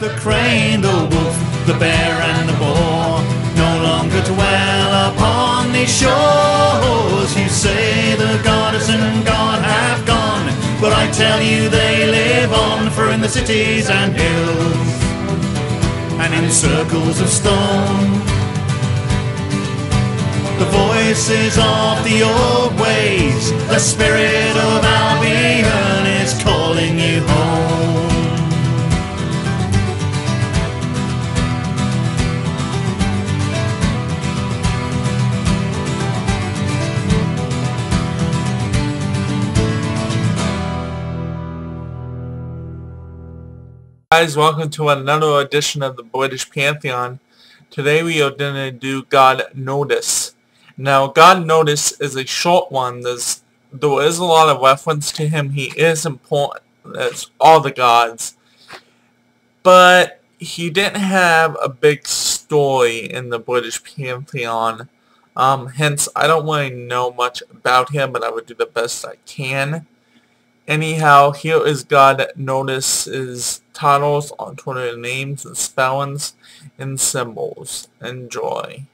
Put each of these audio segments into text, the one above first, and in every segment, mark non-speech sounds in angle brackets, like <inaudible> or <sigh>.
The crane, the wolf, the bear, and the boar no longer dwell upon these shores. You say the goddess and God have gone, but I tell you they live on, for in the cities and hills and in circles of stone. The voices of the old ways, the spirit of Albion is calling you home. Guys, welcome to another edition of the British Pantheon. Today we are going to do God Nodens. Now, God Nodens is a short one. There's, there is a lot of reference to him. He is important as all the gods. But he didn't have a big story in the British Pantheon. Um, hence, I don't really know much about him, but I would do the best I can. Anyhow, here is God that Nodens's titles on Twitter names and spellings and symbols. Enjoy.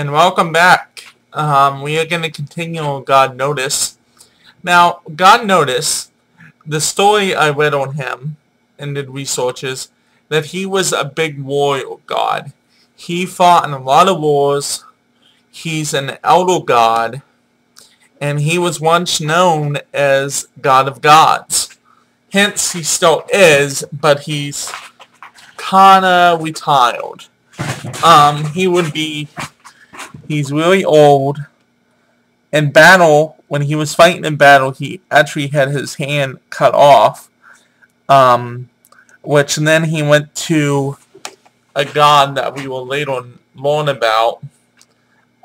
And welcome back. Um, we are going to continue on God Nodens. Now, God Nodens, the story I read on him and did researches, that he was a big warrior god. He fought in a lot of wars. He's an elder god. And he was once known as God of Gods. Hence, he still is, but he's kinda retired. Um, he would be He's really old. In battle, when he was fighting in battle, he actually had his hand cut off. Um, which then he went to a god that we will later learn about,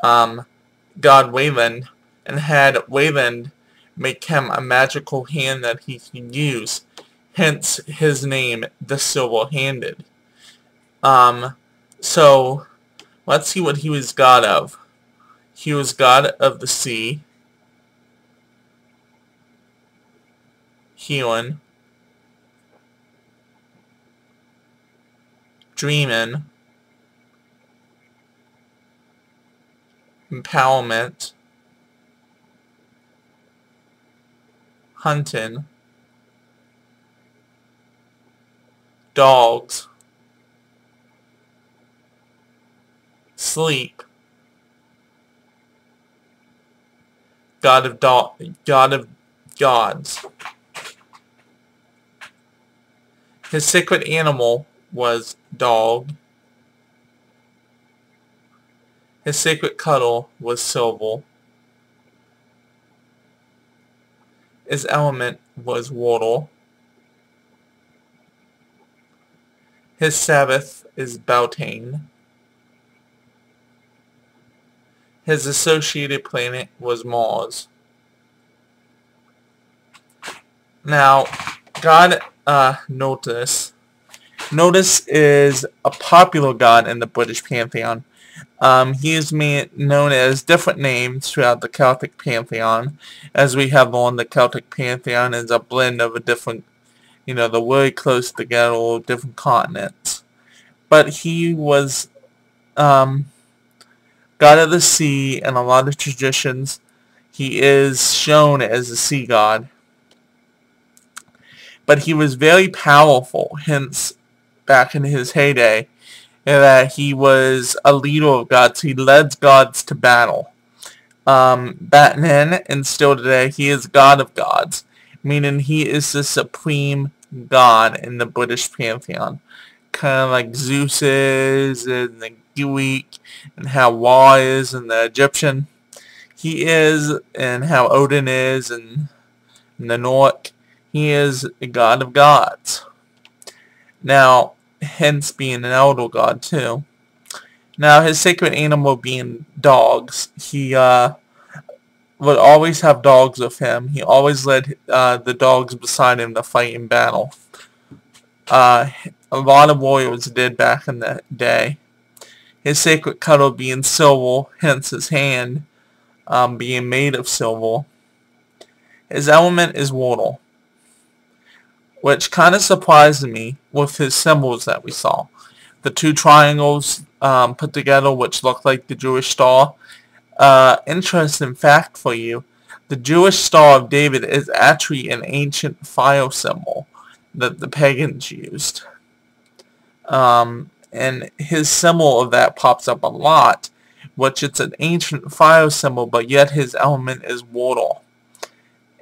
um, God Wayland, and had Wayland make him a magical hand that he can use. Hence his name, the Silver-Handed. Um, so Let's see what he was god of. He was god of the sea, healing, dreaming, empowerment, hunting, dogs, sleep. God of do God of gods. His sacred animal was dog. His sacred cuddle was silver. His element was water. His Sabbath is Beltane. His associated planet was Mars. Now, God uh, Nodens. Nodens is a popular god in the British Pantheon. Um, he is known as different names throughout the Celtic Pantheon. As we have on the Celtic Pantheon is a blend of a different, you know, the very close together, different continents. But he was um, god of the sea in a lot of traditions. He is shown as a sea god. But he was very powerful, hence back in his heyday, that he was a leader of gods. He led gods to battle. Um, Batman, and still today, he is god of gods, meaning he is the supreme god in the British pantheon. Kind of like Zeus is in the Greek, and how Ra is in the Egyptian. He is, and how Odin is and Nordic. He is a god of gods. Now, hence being an elder god too. Now, his sacred animal being dogs. He uh, would always have dogs with him. He always led uh, the dogs beside him to fight in battle. Uh, a lot of warriors did back in the day. His sacred cuddle being silver, hence his hand um, being made of silver. His element is water which kind of surprised me with his symbols that we saw. The two triangles um, put together which look like the Jewish star. Uh, interesting fact for you, the Jewish Star of David is actually an ancient fire symbol that the pagans used. Um, and his symbol of that pops up a lot, which it's an ancient fire symbol, but yet his element is water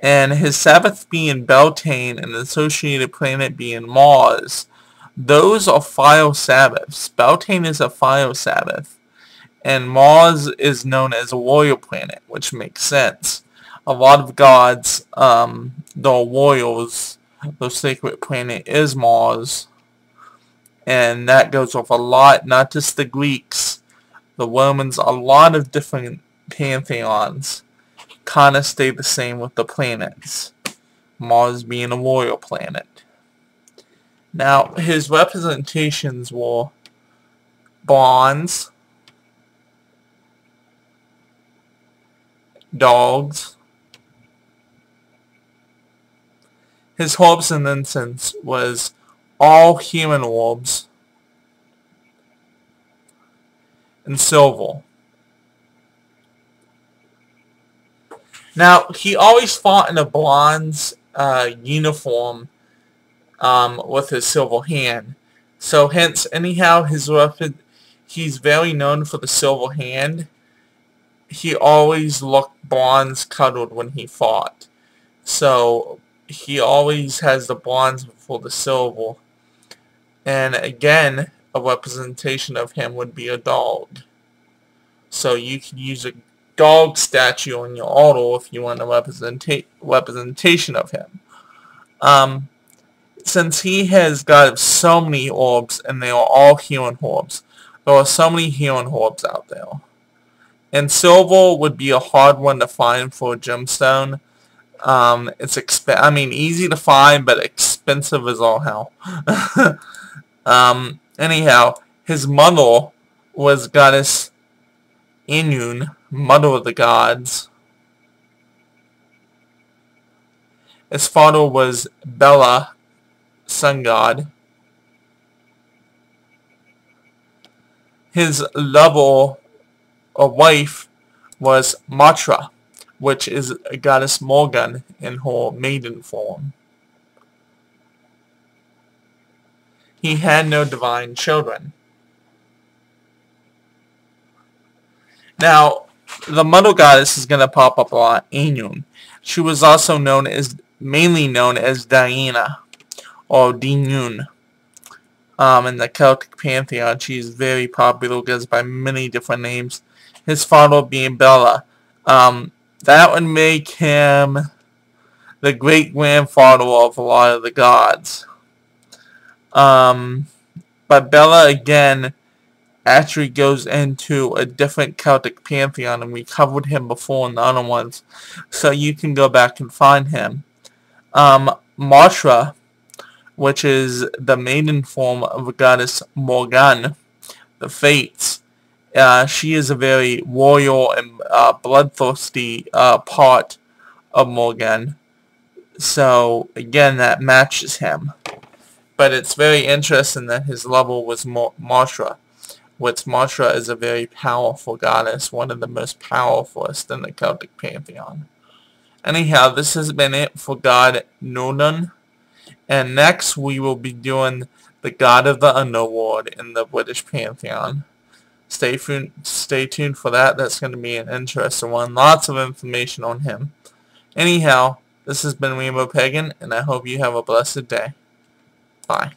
and his Sabbath being Beltane and the associated planet being Mars, those are fire Sabbaths. Beltane is a fire Sabbath, and Mars is known as a warrior planet, which makes sense. A lot of gods, um, the warriors, the sacred planet is Mars, and that goes with a lot, not just the Greeks, the Romans, a lot of different pantheons kind of stay the same with the planets. Mars being a royal planet. Now, his representations were bonds, dogs, his hopes and incense was all human orbs and silver. Now, he always fought in a bronze uh, uniform um, with his silver hand. So hence, anyhow, his weapon, he's very known for the silver hand. He always looked bronze colored when he fought. So he always has the bronze before the silver. And again, a representation of him would be a dog. So you could use a dog statue on your auto if you want a representa representation of him. Um, since he has got so many orbs and they are all human orbs, there are so many human orbs out there. And silver would be a hard one to find for a gemstone. Um, it's exp I mean, easy to find, but expensive as all hell. <laughs> um, anyhow, his mother was goddess Inun, mother of the gods. His father was Bela, sun god. His lover or wife was Matra, which is goddess Morgan in her maiden form. He had no divine children. Now, the mother goddess is going to pop up a lot, Inun. She was also known as, mainly known as Diana, or Dinun. Um, in the Celtic pantheon, she is very popular, goes by many different names. His father being Bela. Um, that would make him the great-grandfather of a lot of the gods. Um, but Bella again, actually goes into a different Celtic pantheon, and we covered him before in the other ones, so you can go back and find him. Um, Matra, which is the maiden form of goddess Morgan, the Fates, uh, she is a very warrior and uh, bloodthirsty uh, part of Morgan. So, again, that matches him. But it's very interesting that his level was Matra which Moshra is a very powerful goddess, one of the most powerfulest in the Celtic pantheon. Anyhow, this has been it for God Nodens. And next we will be doing the God of the Underworld in the British Pantheon. Stay, stay tuned for that. That's going to be an interesting one. Lots of information on him. Anyhow, this has been Rainbow Pagan, and I hope you have a blessed day. Bye.